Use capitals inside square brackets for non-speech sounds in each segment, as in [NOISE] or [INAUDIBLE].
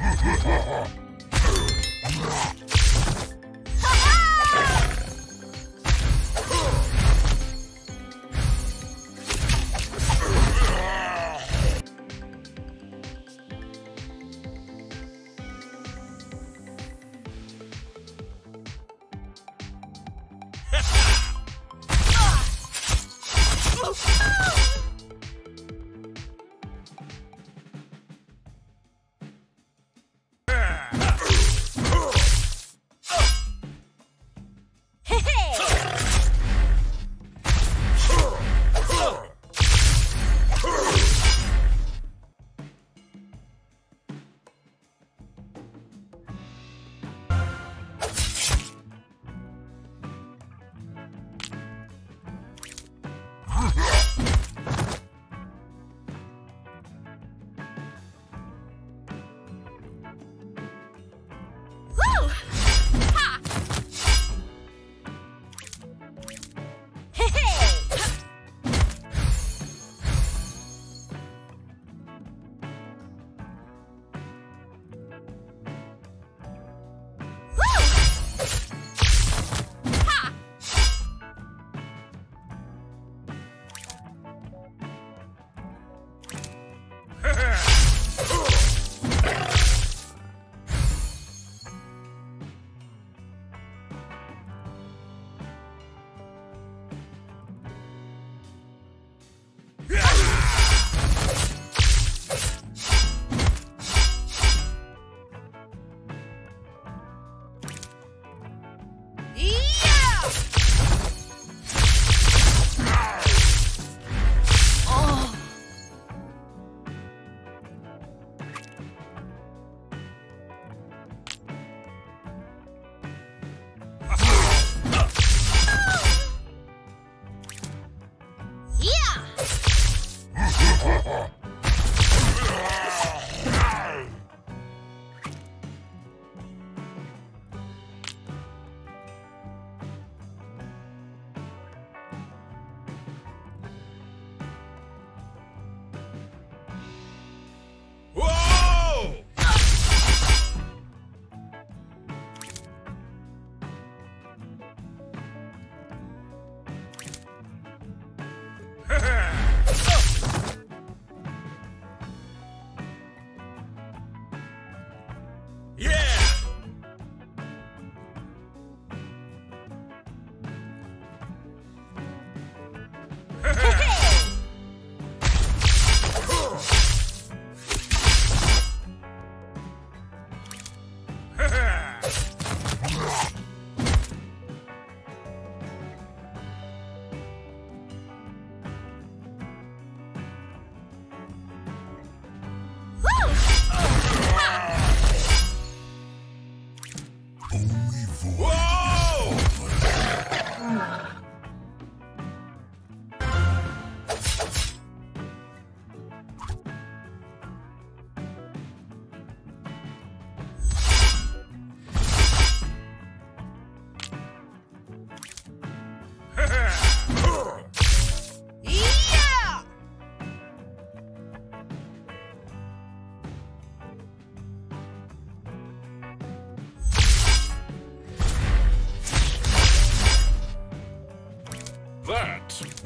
Oh!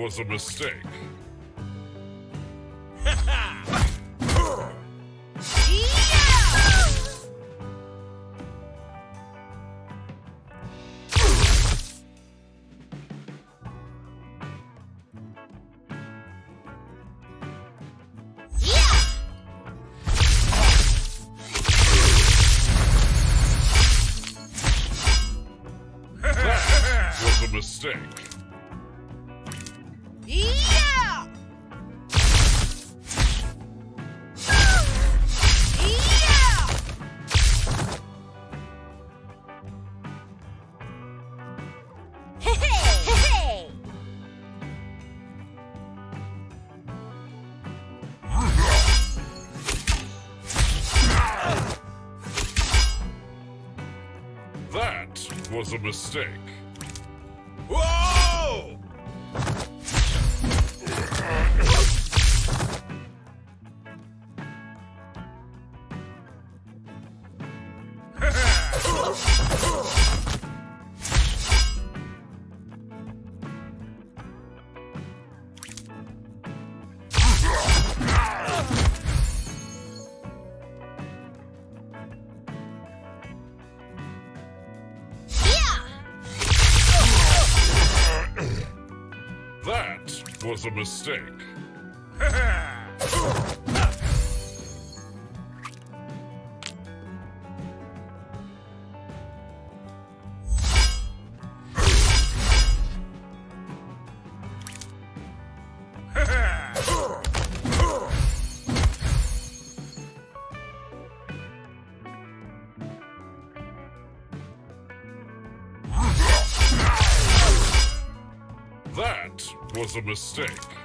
Was a mistake. [LAUGHS] Mistake. Was a mistake. Whoa! Was a mistake. [LAUGHS] [LAUGHS] was a mistake.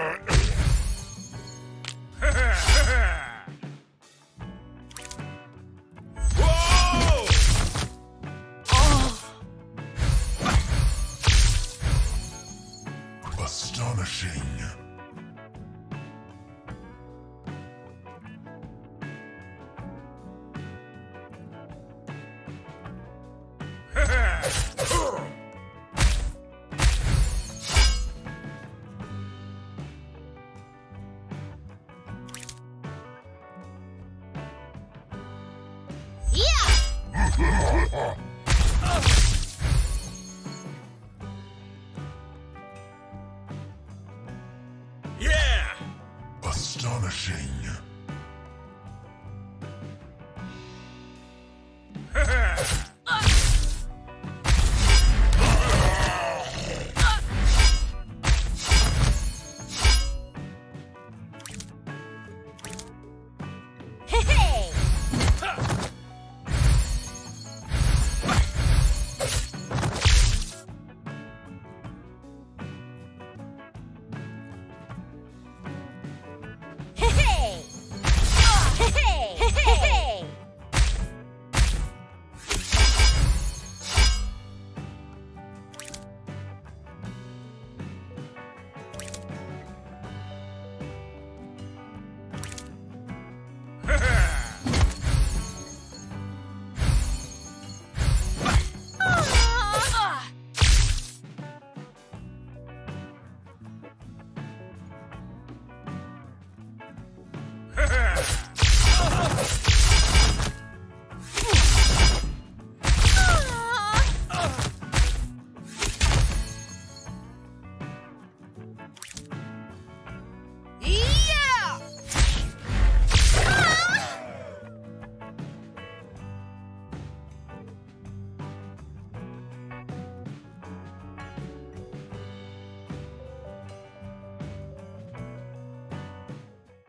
uh, Astonishing.